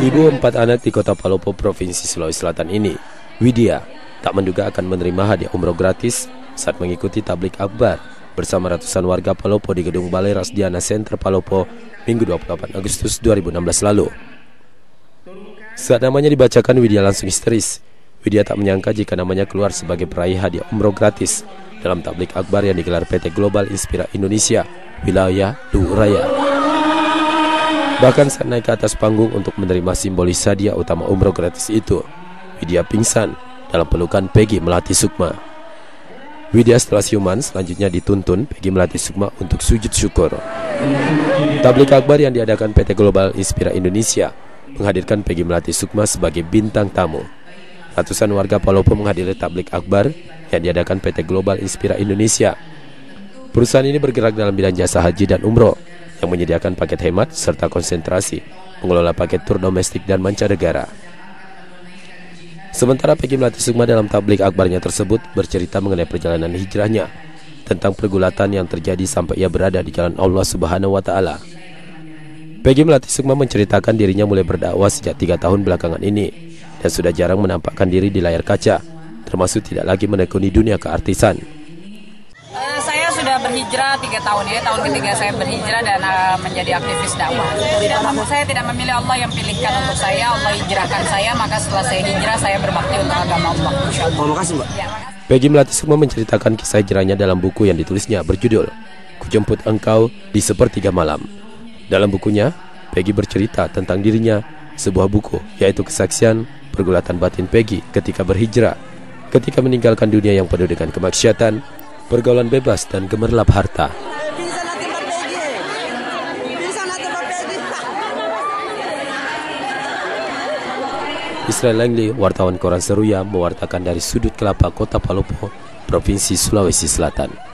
Ibu empat anak di kota Palopo, Provinsi Sulawesi Selatan ini, Widya, tak menduga akan menerima hadiah umroh gratis saat mengikuti tablik akbar bersama ratusan warga Palopo di gedung Balai Rasdiana Center Palopo Minggu 28 Agustus 2016 lalu. Saat namanya dibacakan, Widya langsung histeris. Widya tak menyangka jika namanya keluar sebagai peraih hadiah umroh gratis dalam tablik akbar yang digelar PT Global Inspira Indonesia, wilayah Duraya. Bahkan saat naik ke atas panggung untuk menerima simbolis hadiah utama umroh gratis itu, Widya pingsan dalam pelukan Peggy Melati Sukma. Widya setelah siuman selanjutnya dituntun Peggy Melati Sukma untuk sujud syukur. Tablik akbar yang diadakan PT Global Inspira Indonesia menghadirkan Peggy Melati Sukma sebagai bintang tamu. Ratusan warga Palopo menghadiri tablik akbar yang diadakan PT Global Inspira Indonesia. Perusahaan ini bergerak dalam bidang jasa haji dan umroh yang menyediakan paket hemat serta konsentrasi, mengelola paket tur domestik dan mancanegara. Sementara Peggy Melati Sukma dalam tablik akbarnya tersebut bercerita mengenai perjalanan hijrahnya tentang pergulatan yang terjadi sampai ia berada di jalan Allah Subhanahu wa taala. Peggy Melati Sukma menceritakan dirinya mulai berdakwah sejak tiga tahun belakangan ini dan sudah jarang menampakkan diri di layar kaca, termasuk tidak lagi menekuni dunia keartisan. Berhijrah tiga tahun ya, tahun ketiga saya berhijrah dan uh, menjadi aktivis dakwah. Saya tidak memilih Allah yang pilihkan untuk saya, Allah hijrahkan saya, maka setelah saya hijrah saya berbakti untuk agama Allah. Terima kasih Mbak. Ya, Peggy Melati Sukma menceritakan kisah hijrahnya dalam buku yang ditulisnya berjudul Kujemput Engkau di Sepertiga Malam. Dalam bukunya, Peggy bercerita tentang dirinya sebuah buku, yaitu kesaksian pergulatan batin Peggy ketika berhijrah, ketika meninggalkan dunia yang penuh dengan kemaksiatan, pergaulan bebas dan gemerlap harta. Israel Langley, wartawan Koran Seruya, mewartakan dari sudut kelapa kota Palopo, Provinsi Sulawesi Selatan.